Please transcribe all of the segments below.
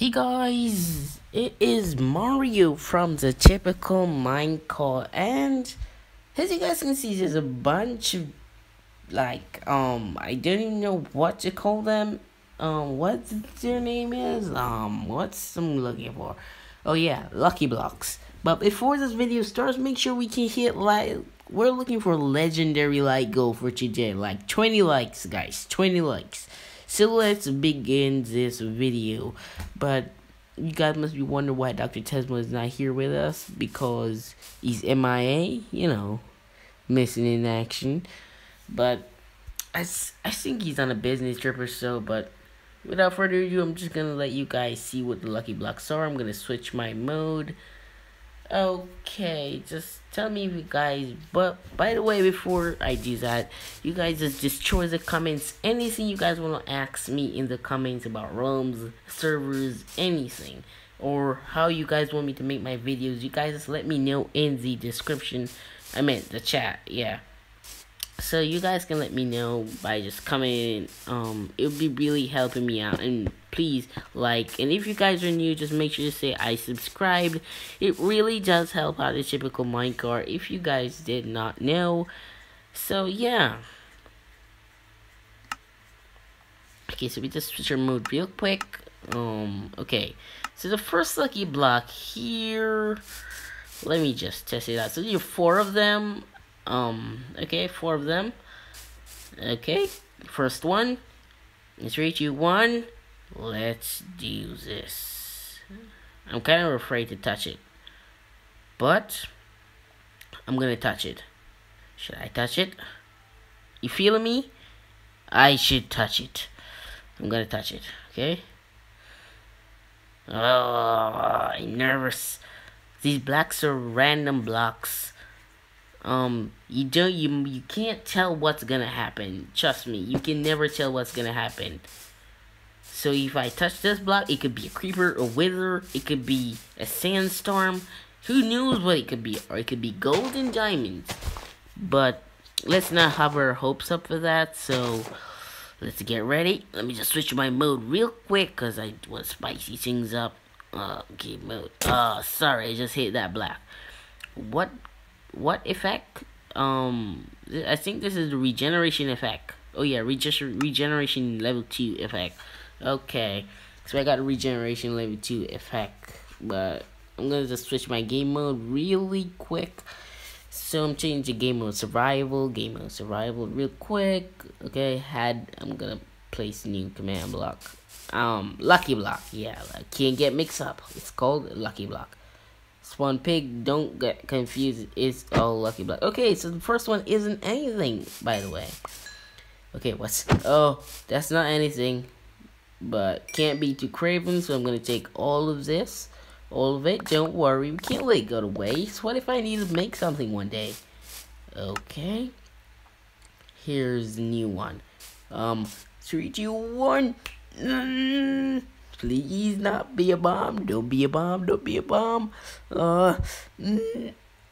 Hey guys, it is Mario from the typical Minecraft and as you guys can see there's a bunch of like um I don't even know what to call them. Um what their name is? Um what's I'm looking for? Oh yeah, Lucky Blocks. But before this video starts, make sure we can hit like we're looking for legendary like goal for today. Like 20 likes guys, 20 likes. So let's begin this video. But you guys must be wondering why Dr. Tesma is not here with us because he's MIA, you know, missing in action. But I, I think he's on a business trip or so. But without further ado, I'm just gonna let you guys see what the lucky blocks are. I'm gonna switch my mode. Okay, just tell me if you guys. But by the way, before I do that, you guys just destroy the comments. Anything you guys want to ask me in the comments about realms, servers, anything, or how you guys want me to make my videos. You guys just let me know in the description. I meant the chat. Yeah so you guys can let me know by just coming um it would be really helping me out. And please like. And if you guys are new just make sure to say i subscribed. It really does help out the typical minecraft if you guys did not know. So yeah. Okay so we just switch our mode real quick. Um okay. So the first lucky block here. Let me just test it out. So you have four of them um, okay, four of them. Okay, first one. Three, two, one. Let's do this. I'm kind of afraid to touch it. But, I'm gonna touch it. Should I touch it? You feeling me? I should touch it. I'm gonna touch it, okay? Oh, I'm nervous. These blocks are random blocks um you don't you you can't tell what's gonna happen. Trust me you can never tell what's gonna happen. So if i touch this block it could be a creeper a wither it could be a sandstorm. Who knows what it could be? Or it could be gold and diamonds but let's not have our hopes up for that so let's get ready. Let me just switch my mode real quick because i want spicy things up. Uh, okay mode. Oh sorry i just hit that black what what effect? Um, I think this is the regeneration effect. Oh yeah, regen regeneration level 2 effect. Okay, so I got a regeneration level 2 effect. But I'm gonna just switch my game mode really quick. So I'm changing game mode survival, game mode survival real quick. Okay, had I'm gonna place new command block. Um, lucky block. Yeah, like, can't get mixed up. It's called lucky block. Spawn pig, don't get confused. It's all lucky block. Okay, so the first one isn't anything, by the way. Okay, what's... Oh, that's not anything. But can't be too craven, so I'm going to take all of this. All of it. Don't worry, we can't let it go to waste. What if I need to make something one day? Okay. Here's the new one. Um, three, two, one. Mm. Please not be a bomb. Don't be a bomb. Don't be a bomb. Uh,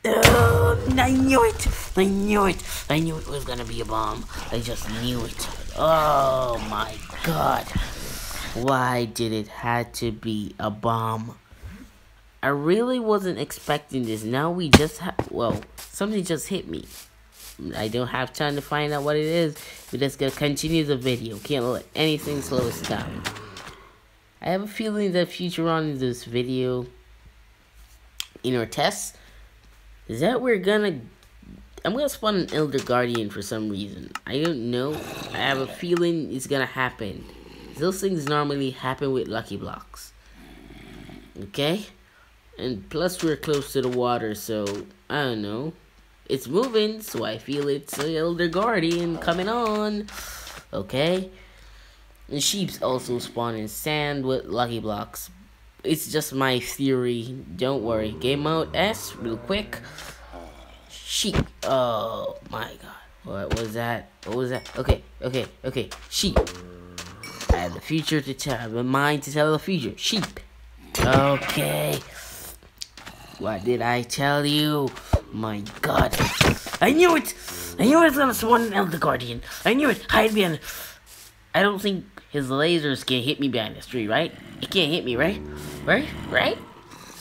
uh, I knew it. I knew it. I knew it was gonna be a bomb. I just knew it. Oh my god. Why did it have to be a bomb? I really wasn't expecting this. Now we just have, well, something just hit me. I don't have time to find out what it is. We're just gonna continue the video. Can't let anything slow us down. I have a feeling that future on this video, in our test is that we're gonna, I'm gonna spawn an Elder Guardian for some reason. I don't know. I have a feeling it's gonna happen. Those things normally happen with Lucky Blocks. Okay? And plus we're close to the water, so, I don't know. It's moving, so I feel it's Elder Guardian coming on. Okay? Sheeps also spawn in sand with lucky blocks. It's just my theory. Don't worry. Game mode S, real quick. Sheep. Oh my god. What was that? What was that? Okay, okay, okay. Sheep. I have the future to tell. A mind to tell the future. Sheep. Okay. What did I tell you? My god. I knew it! I knew it was gonna spawn an Elder Guardian. I knew it. Hide behind. I don't think his lasers can't hit me behind this tree, right? It can't hit me, right? Right? Right?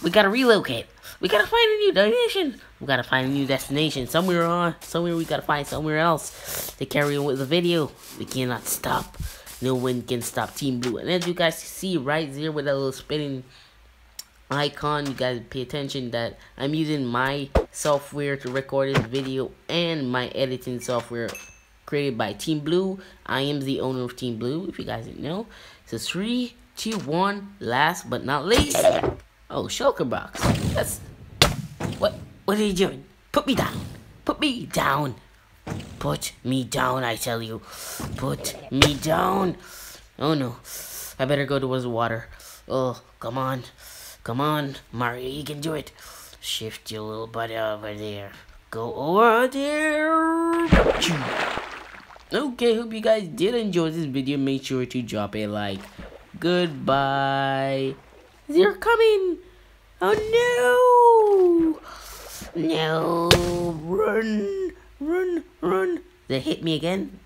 We gotta relocate. We gotta find a new destination. We gotta find a new destination somewhere on somewhere. We gotta find somewhere else to carry on with the video. We cannot stop. No one can stop Team Blue. And as you guys see right there with that little spinning icon, you guys pay attention that I'm using my software to record this video and my editing software created by Team Blue. I am the owner of Team Blue, if you guys didn't know. So three, two, one. Last but not least. Oh, shulker box. That's what what are you doing? Put me down. Put me down. Put me down, I tell you. Put me down. Oh no. I better go towards the water. Oh, come on. Come on, Mario, you can do it. Shift your little butt over there. Go over there. Okay, hope you guys did enjoy this video. Make sure to drop a like. Goodbye. They're coming. Oh no. No. Run. Run. Run. They hit me again.